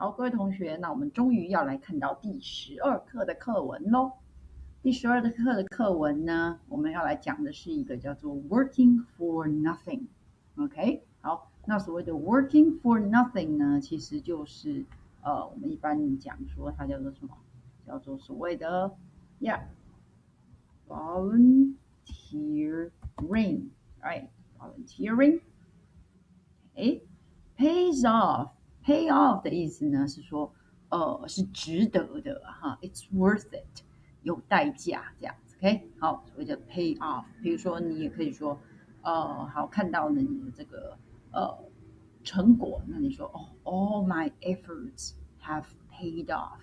好，各位同学，那我们终于要来看到第十二课的课文喽。第十二的课的课文呢，我们要来讲的是一个叫做 “working for nothing”。OK，好，那所谓的 “working for nothing” 呢，其实就是呃，我们一般讲说它叫做什么？叫做所谓的 “yeah”，volunteering，right？volunteering，哎，pays off。Pay off 的意思呢是说，呃，是值得的哈，It's worth it，有代价这样子，OK，好，所谓的 pay off。比如说你也可以说，呃，好，看到了你的这个呃成果，那你说哦，All my efforts have paid off，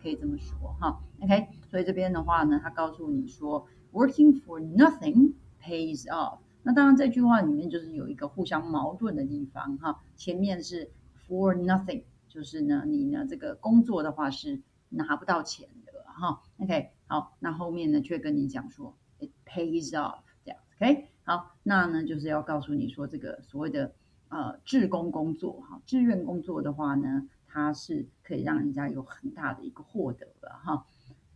可以这么说哈，OK。所以这边的话呢，他告诉你说，Working for nothing pays off。那当然这句话里面就是有一个互相矛盾的地方哈，前面是。For nothing，就是呢，你呢这个工作的话是拿不到钱的哈。OK，好，那后面呢却跟你讲说，it pays off 这样。OK，好，那呢就是要告诉你说，这个所谓的呃志工工作哈，志愿工作的话呢，它是可以让人家有很大的一个获得的哈。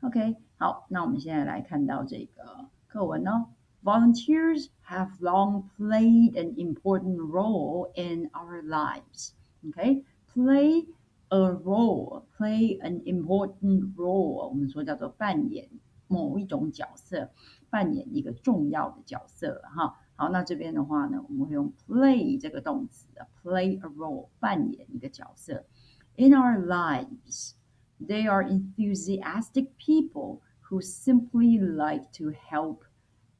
OK，好，那我们现在来看到这个课文哦。Volunteers have long played an important role in our lives. Okay, play a role, play an important role。我们说叫做扮演某一种角色，扮演一个重要的角色哈。好，那这边的话呢，我们会用 play 这个动词的 play a role，扮演一个角色。In our lives, they are enthusiastic people who simply like to help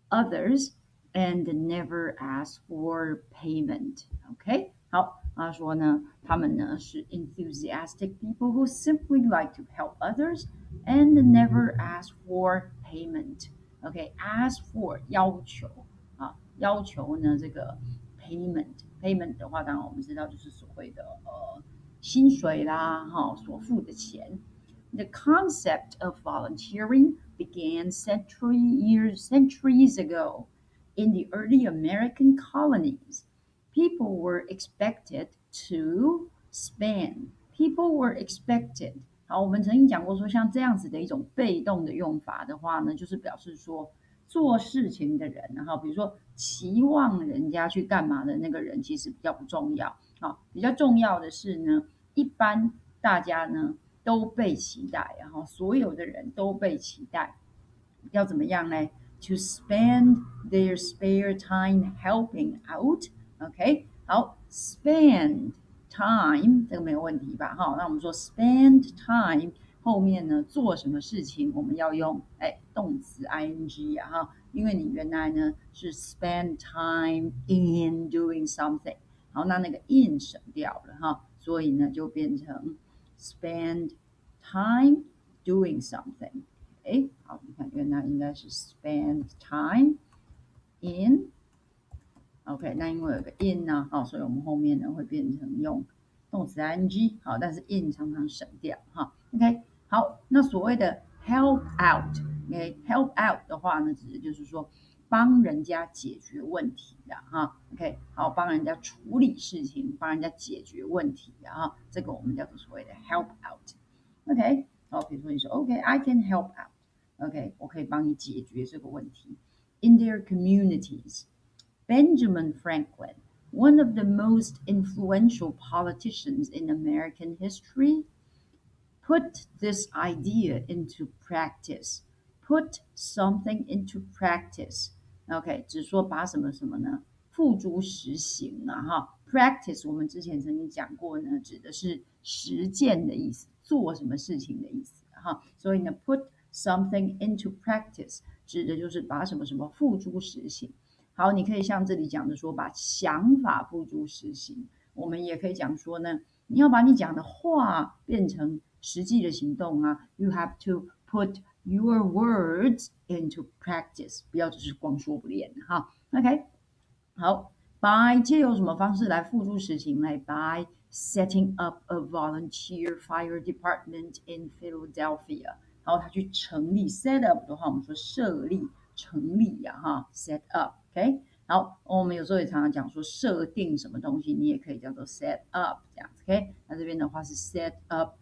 others and never ask for payment. OK，好。 他说呢，他们呢是 enthusiastic people who simply like to help others and never ask for payment. OK，ask for 要求啊，要求呢这个 payment payment 的话，当然我们知道就是所谓的呃薪水啦，哈，所付的钱。The concept of volunteering began century years centuries ago in the early American colonies People were expected to spend. People were expected. 好，我们曾经讲过说，像这样子的一种被动的用法的话呢，就是表示说做事情的人，然后比如说期望人家去干嘛的那个人，其实比较不重要。好，比较重要的是呢，一般大家呢都被期待，然后所有的人都被期待，要怎么样呢？To spend their spare time helping out. OK，好，spend time 这个没有问题吧？哈，那我们说 spend time 后面呢做什么事情，我们要用哎动词 ing 啊哈，因为你原来呢是 spend time in doing something，好，那那个 in 省掉了哈，所以呢就变成 spend time doing something。哎，好，你看原来应该是 spend time in。OK，那因为有个 in 呢，好，所以我们后面呢会变成用动词 ing，好，但是 in 常常省掉哈。OK，好，那所谓的 help out，OK，help out 的话呢，指的就是说帮人家解决问题的哈。OK，好，帮人家处理事情，帮人家解决问题的哈，这个我们叫做所谓的 help out。OK，好，比如说你说 OK，I can help out，OK，我可以帮你解决这个问题。In their communities。Benjamin Franklin, one of the most influential politicians in American history, put this idea into practice. Put something into practice. OK，只说把什么什么呢付诸实行啊哈。Practice 我们之前曾经讲过呢，指的是实践的意思，做什么事情的意思哈。所以呢，put something into practice 指的就是把什么什么付诸实行。 好，你可以像这里讲的说，把想法付诸实行。我们也可以讲说呢，你要把你讲的话变成实际的行动啊。You have to put your words into practice，不要只是光说不练哈。OK，好，by 借由什么方式来付诸实行呢？By setting up a volunteer fire department in Philadelphia。好，他去成立 set up 的话，我们说设立。成立呀，哈，set up，OK，好，我们有时候也常常讲说设定什么东西，你也可以叫做 set up 这样子，OK？那这边的话是 set up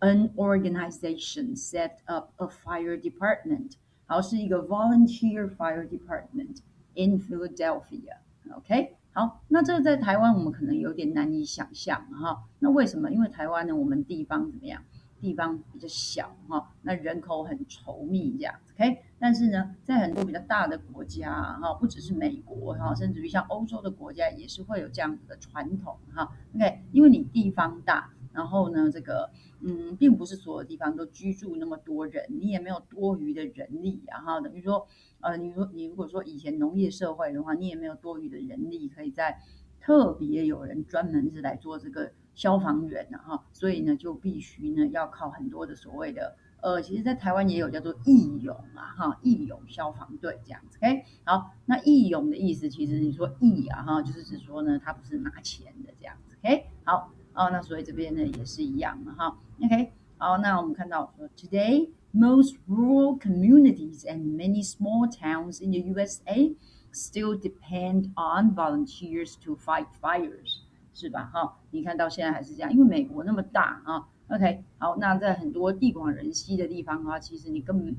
an organization，set up a fire department，好，是一个 volunteer fire department in Philadelphia，OK？好，那这个在台湾我们可能有点难以想象哈。那为什么？因为台湾呢，我们地方怎么样？地方比较小哈，那人口很稠密这样子，OK。但是呢，在很多比较大的国家哈，不只是美国哈，甚至于像欧洲的国家也是会有这样子的传统哈，OK。因为你地方大，然后呢，这个嗯，并不是所有地方都居住那么多人，你也没有多余的人力啊哈。等于说，呃，你说你如果说以前农业社会的话，你也没有多余的人力可以在特别有人专门是来做这个。消防员呢，哈，所以呢，就必须呢要靠很多的所谓的，呃，其实，在台湾也有叫做义勇啊，哈，义勇消防队这样子，OK，好，那义勇的意思，其实你说义啊，哈，就是指说呢，他不是拿钱的这样子，OK，好，哦，那所以这边呢也是一样的哈，OK，好，那我们看到说，Today most rural communities and many small towns in the USA still depend on volunteers to fight fires. 是吧？哈，你看到现在还是这样，因为美国那么大啊。OK，好，那在很多地广人稀的地方的话，其实你根本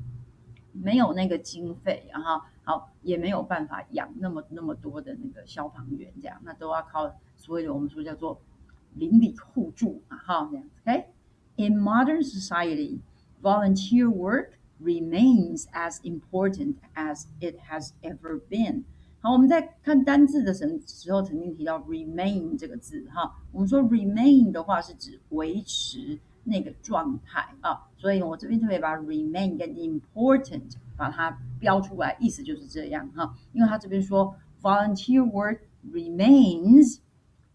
没有那个经费，然后好也没有办法养那么那么多的那个消防员，这样那都要靠所谓的我们说叫做邻里互助啊，哈，这样 OK，In modern society, volunteer work remains as important as it has ever been. 好，我们在看单字的时时候，曾经提到 remain 这个字哈。我们说 remain 的话是指维持那个状态啊，所以我这边特别把 remain 跟 important 把它标出来，意思就是这样哈。因为他这边说 volunteer work remains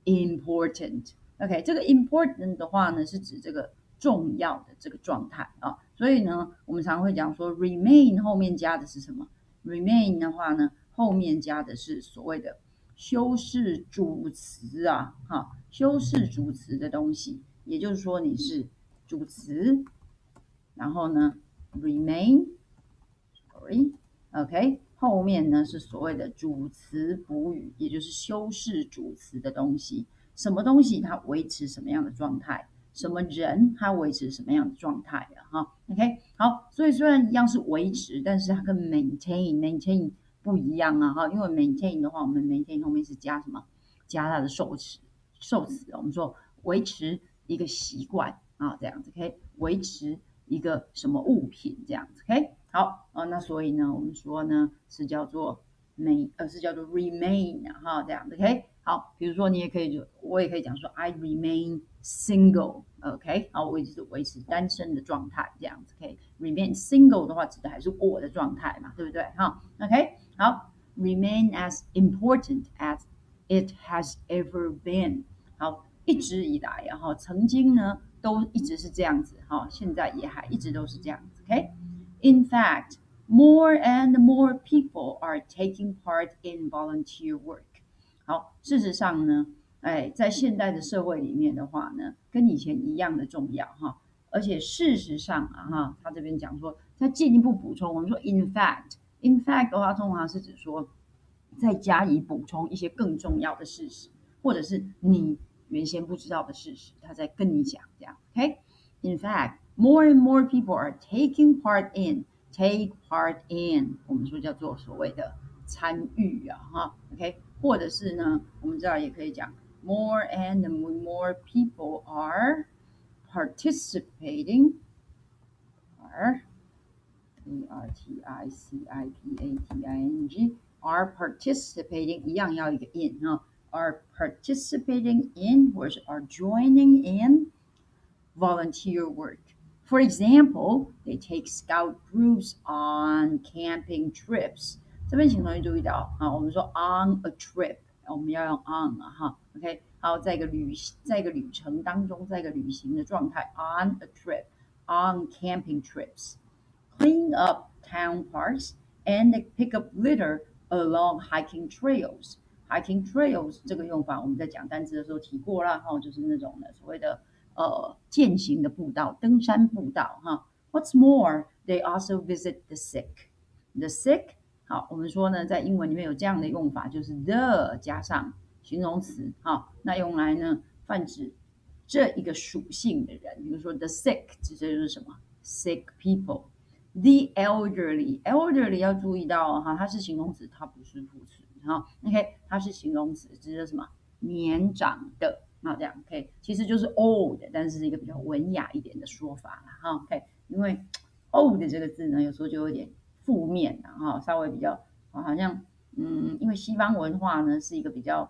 important。OK，这个 important 的话呢，是指这个重要的这个状态啊。所以呢，我们常会讲说 remain 后面加的是什么？remain 的话呢？后面加的是所谓的修饰主词啊，哈，修饰主词的东西，也就是说你是主词，然后呢，remain，sorry，OK，后面呢是所谓的主词补语，也就是修饰主词的东西，什么东西它维持什么样的状态，什么人它维持什么样的状态啊，哈，OK，好，所以虽然一样是维持，但是它跟 maintain，maintain。不一样啊，哈，因为 maintain 的话，我们 maintain 后面是加什么？加它的受词，受词。我们说维持一个习惯啊，这样子，OK？维持一个什么物品这样子，OK？好，啊，那所以呢，我们说呢是叫做每呃，是叫做 remain 哈，这样子，OK？好，比如说你也可以就，我也可以讲说 I remain single，OK？好，我一直维持单身的状态，这样子，OK？remain single 的话，指的还是我的状态嘛，对不对？哈，OK？好，remain as important as it has ever been。好，一直以来，然后曾经呢，都一直是这样子，哈，现在也还一直都是这样子。OK，in fact, more and more people are taking part in volunteer work。好，事实上呢，哎，在现代的社会里面的话呢，跟以前一样的重要，哈。而且事实上啊，哈，他这边讲说，他进一步补充，我们说，in fact。In fact 的话，通常是指说再加以补充一些更重要的事实，或者是你原先不知道的事实，他在跟你讲这样。OK？In fact, more and more people are taking part in take part in，我们说叫做所谓的参与啊，哈。OK？或者是呢，我们这儿也可以讲 more and more people are participating are E R T I C I P A T I N G are participating 一样要一个 in 哈，are participating in 或者是 are joining in volunteer work. For example, they take scout groups on camping trips. 这边请同学注意到啊，我们说 on a trip，我们要用 on 啊哈，OK，好，在一个旅在一个旅程当中，在一个旅行的状态，on a trip，on camping trips。 Clean up town parks and pick up litter along hiking trails. Hiking trails 这个用法我们在讲单词的时候提过啦，哈，就是那种的所谓的呃践行的步道、登山步道哈。What's more, they also visit the sick. The sick 好，我们说呢，在英文里面有这样的用法，就是 the 加上形容词，好，那用来呢泛指这一个属性的人，比如说 the sick 指的就是什么 sick people The elderly，elderly 要注意到哈，它是形容词，它不是副词，好，OK，它是形容词，指的什么年长的，那这样 OK，其实就是 old，但是一个比较文雅一点的说法了哈，OK，因为 old 这个字呢，有时候就有点。负面的哈，稍微比较好像嗯，因为西方文化呢是一个比较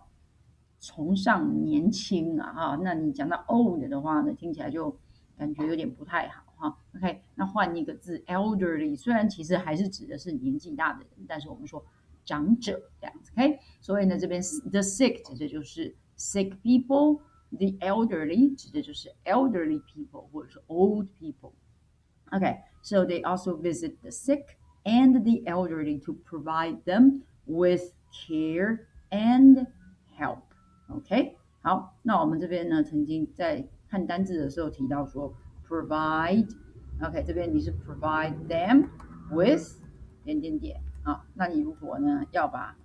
崇尚年轻啊哈，那你讲到 old 的话呢，听起来就感觉有点不太好。OK，那换一个字 elderly，虽然其实还是指的是年纪大的人，但是我们说长者这样子。OK，所以呢这边 the sick 指的就是 sick people，the elderly 指的就是 elderly people 或者是 old people。OK，so they also visit the sick。and the elderly to provide them with care and help. OK，好，那我们这边呢，曾经在看单字的时候提到说 ok 这边你是 provide them with 点点点。啊那你如果呢要把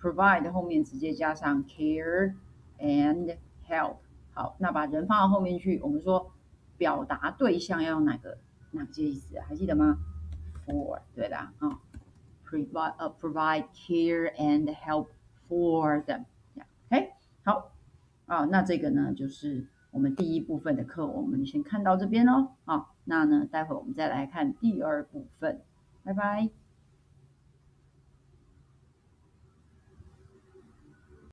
provide 后面直接加上 care and help 好那把人放到后面去我们说表达对象要用哪个哪些意思还记得吗？For 对的啊 provide 呃 provide care and help for them ok 好。啊那这个呢就是我们第一部分的课我们先看到这边哦啊那呢待会我们再来看第二部分，拜拜。